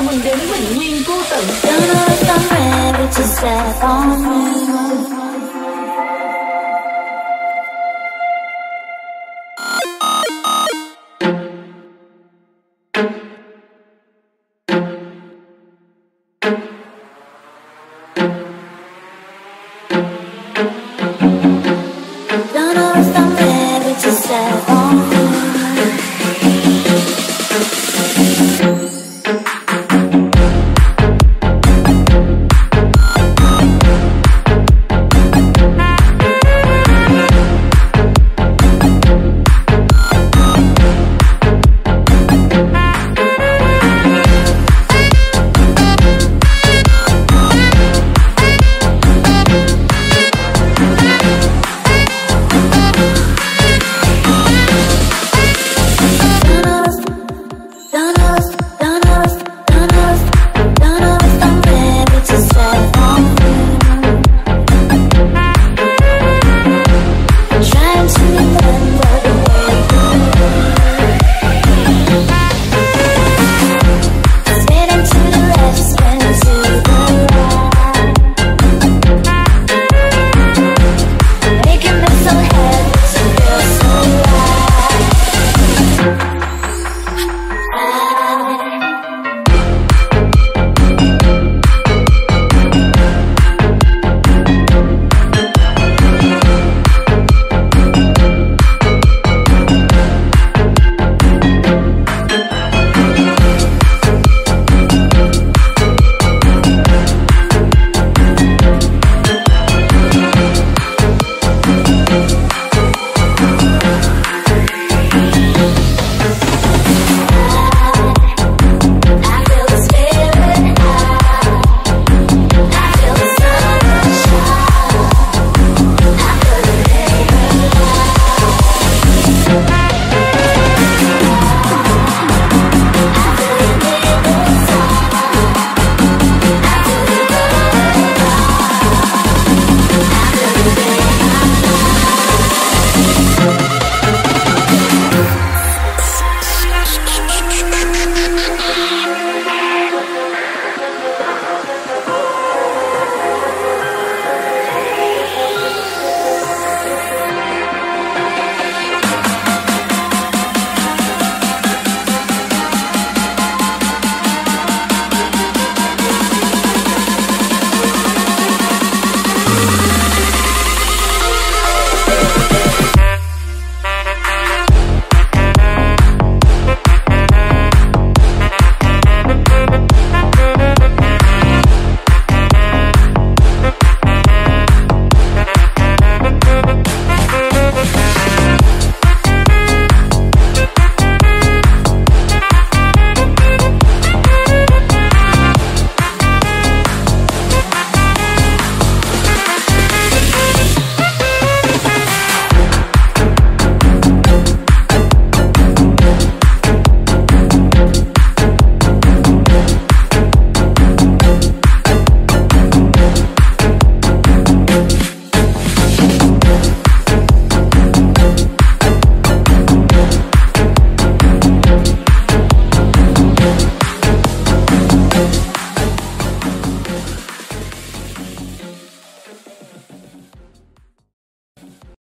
chào mừng đến bình nguyên vô tận Don't know if I'm ready to step